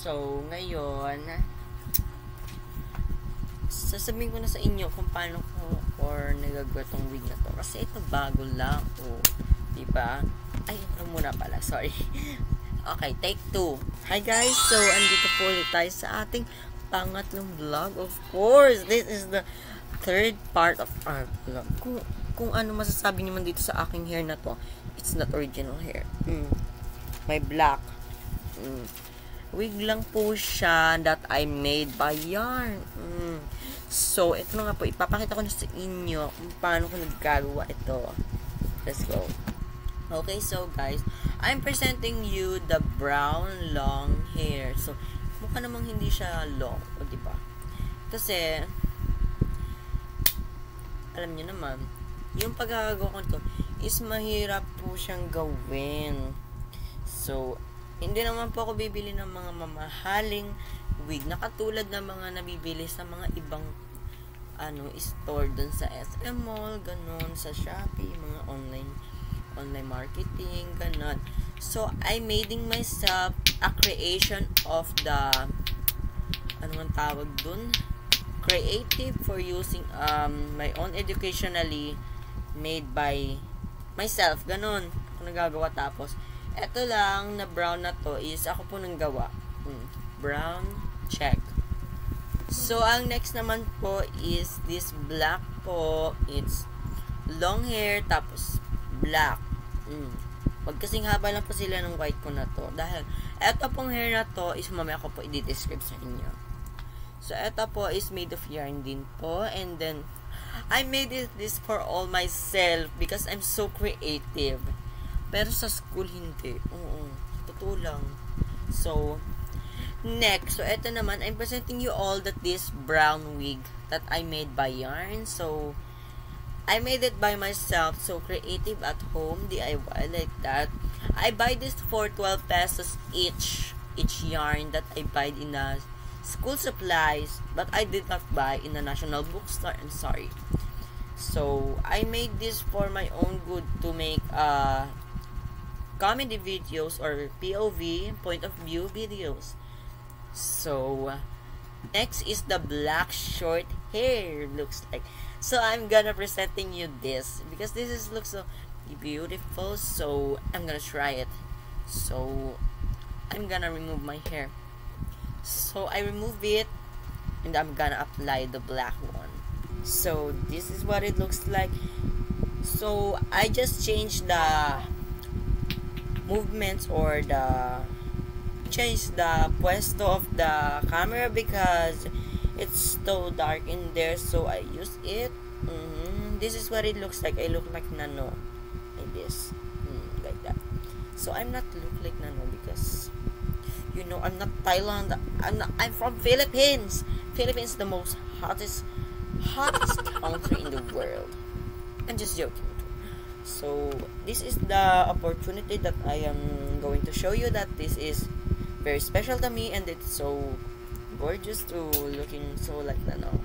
So, ngayon, sasabihin ko na sa inyo kung paano ko or nagagawa tong wig na to. Kasi ito bago lang. O, diba? Ay, ito muna pala. Sorry. okay, take two. Hi guys! So, andito po ulit tayo sa ating pangatlong vlog. Of course, this is the third part of our vlog. Kung, kung ano masasabi niyo man dito sa aking hair na to, it's not original hair. Mm. My black. Mm. Wig lang po siya that I made by yarn. Mm. So, ito na nga po, ipapakita ko na sa inyo kung paano ko nagagawa ito. Let's go. Okay, so guys, I'm presenting you the brown long hair. So, mukha namang hindi siya long, o diba? Kasi, alam niyo naman, yung pagkakagawa ko to is mahirap po siyang gawin. So, hindi naman po ako bibili ng mga mamahaling wig na katulad ng mga nabibili sa mga ibang ano, store dun sa SM Mall, ganun, sa Shopee, mga online online marketing, ganun. So, I madeing myself a creation of the ano ang tawag dun? Creative for using um, my own educationally made by myself, ganun. Ako nagagawa tapos. Ito lang na brown na to is ako po nang gawa. Hmm. Brown check. So, ang next naman po is this black po. It's long hair, tapos black. Mm. Wag kasing haba lang po sila ng white ko na to. Dahil, eto pong hair na to is mamaya ko po i-describe sa inyo. So, eto po is made of yarn din po. And then, I made this for all myself because I'm so creative. Pero sa school, hindi. Oo. Totoo lang. So, Next, so ito naman, I'm presenting you all that this brown wig that I made by yarn. So, I made it by myself. So, creative at home, DIY, like that. I buy this for 12 pesos each, each yarn that I buy in the school supplies. But I did not buy in the National Bookstore. I'm sorry. So, I made this for my own good to make, uh, comedy videos or POV, point of view videos. So, next is the black short hair looks like. So, I'm gonna presenting you this because this is looks so beautiful. So, I'm gonna try it. So, I'm gonna remove my hair. So, I remove it and I'm gonna apply the black one. So, this is what it looks like. So, I just changed the movements or the change the puesto of the camera because it's so dark in there so I use it. Mm-hmm. this is what it looks like. I look like Nano like this. Mm, like that. So I'm not look like Nano because you know I'm not Thailand. I'm not I'm from Philippines. Philippines the most hottest hottest country in the world. I'm just joking so this is the opportunity that I am going to show you that this is very special to me and it's so gorgeous to looking so like that now